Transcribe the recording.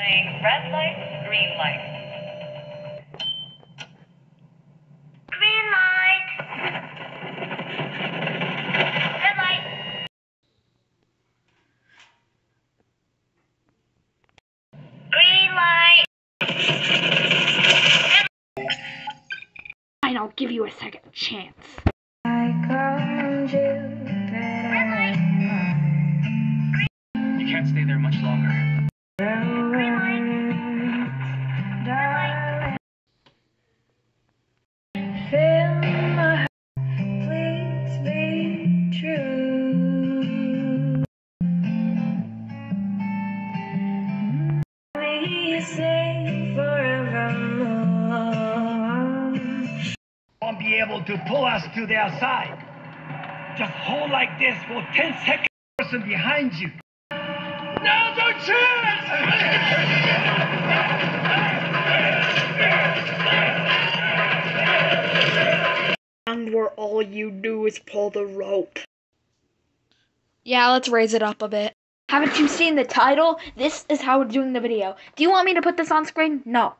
Playing red light, green light. Green light. Red light. Green light. Fine, I'll give you a second chance. You can't stay there much longer. Won't be able to pull us to their side. Just hold like this for 10 seconds. Person behind you. Now's our chance! And where all you do is pull the rope. Yeah, let's raise it up a bit. Haven't you seen the title? This is how we're doing the video. Do you want me to put this on screen? No.